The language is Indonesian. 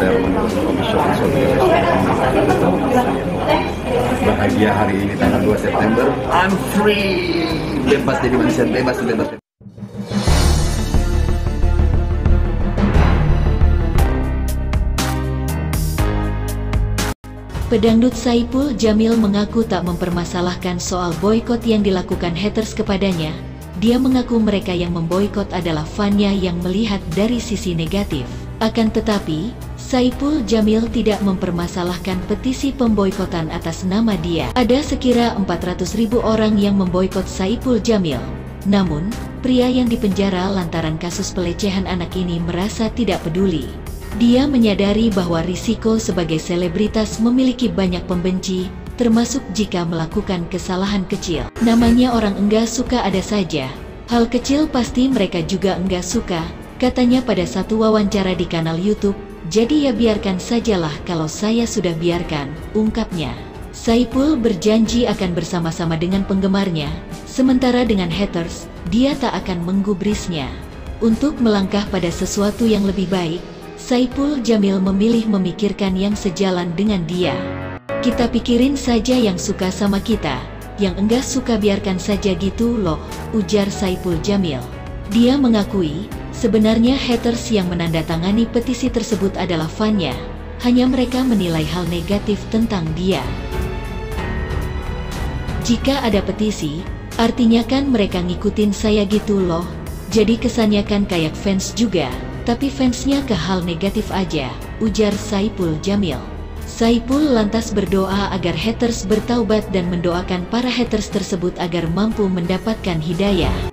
official bahagia hari ini tanggal 2 September I'm free bebas jadi manusia bebas bebas Pedangdut Saipul Jamil mengaku tak mempermasalahkan soal boykot yang dilakukan haters kepadanya. Dia mengaku mereka yang memboikot adalah fannya yang melihat dari sisi negatif. Akan tetapi, Saipul Jamil tidak mempermasalahkan petisi pemboikotan atas nama dia. Ada sekira 400 ribu orang yang memboikot Saipul Jamil. Namun, pria yang dipenjara lantaran kasus pelecehan anak ini merasa tidak peduli. Dia menyadari bahwa risiko sebagai selebritas memiliki banyak pembenci, termasuk jika melakukan kesalahan kecil. Namanya orang enggak suka ada saja. Hal kecil pasti mereka juga enggak suka, katanya pada satu wawancara di kanal YouTube. Jadi ya biarkan sajalah kalau saya sudah biarkan, ungkapnya. Saipul berjanji akan bersama-sama dengan penggemarnya, sementara dengan haters, dia tak akan menggubrisnya. Untuk melangkah pada sesuatu yang lebih baik, Saipul Jamil memilih memikirkan yang sejalan dengan dia. Kita pikirin saja yang suka sama kita, yang enggak suka biarkan saja gitu loh, ujar Saipul Jamil. Dia mengakui, sebenarnya haters yang menandatangani petisi tersebut adalah fannya, hanya mereka menilai hal negatif tentang dia. Jika ada petisi, artinya kan mereka ngikutin saya gitu loh, jadi kesannya kan kayak fans juga. Tapi fansnya ke hal negatif aja, ujar Saipul Jamil. Saipul lantas berdoa agar haters bertaubat dan mendoakan para haters tersebut agar mampu mendapatkan hidayah.